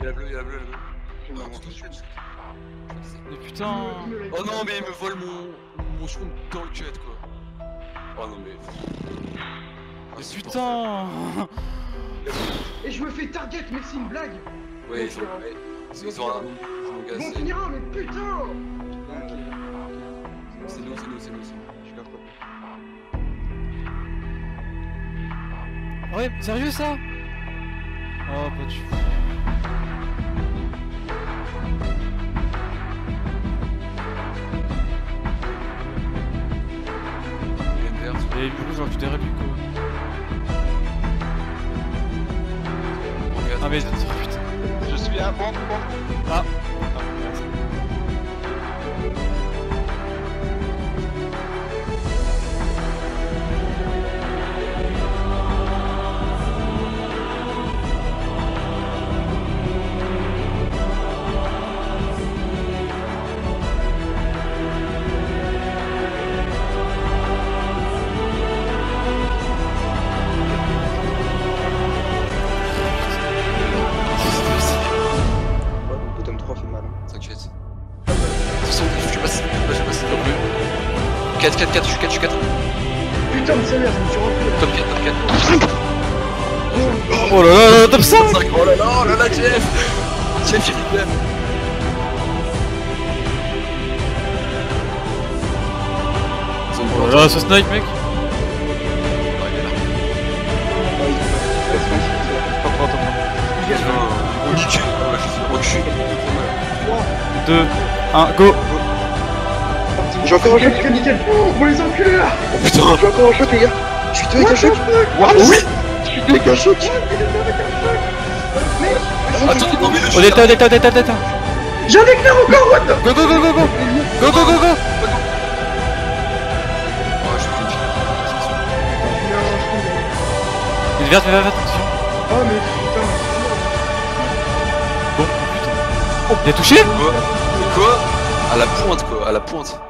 Il a bleu, il a bleu, il a bleu. Je Ah, de. Mais putain Oh non, mais il me vole mon, mon shroom dans le cut quoi. Oh non, mais. Mais Ah, putain Et je me fais target, mais c'est une blague Ouais, ils ont. ouais, Ils ont un. Ils ont Ils vont gaz. finir un, mais putain C'est nous, c'est nous, c'est nous. c'est nous. Je garde pas. Ouais, sérieux ça? Oh, pas tu. Et du coup, derrière lui quoi. Regarde. Ah, mais putain. Je suis à bon, bon. Ah, T'inquiète. De toute façon, je passe. Je passe dans bleu. 4, 4, 4, je suis 4, je suis 4. Putain, mais ça merde, je me suis rentré Top 4, top 4. Oh là là là, top 5 Oh là là, oh là là, Jeff Jeff, il est là. Ils ont une Oh là là, ce snipe, mec Ah, il est là. Ouais, il fait mal. Laisse moi, c'est ça. Attends, attends, attends. Il y a un recul. Oh là, je suis recul. 2, 1, go J'ai encore un choc. Nickel, nickel Oh, on les enculés là Oh putain J'ai encore un choc, les gars. Je suis deux avec un choc. Waouh, oui Je suis deux avec un choc. Attends, non mais le Oh, déta J'ai un éclair encore, what the Go, go, go, go, go Go, go, go, go Oh. Une verte, verte, verte, attention Oh, mais il a touché Quoi Quoi À la pointe quoi, à la pointe.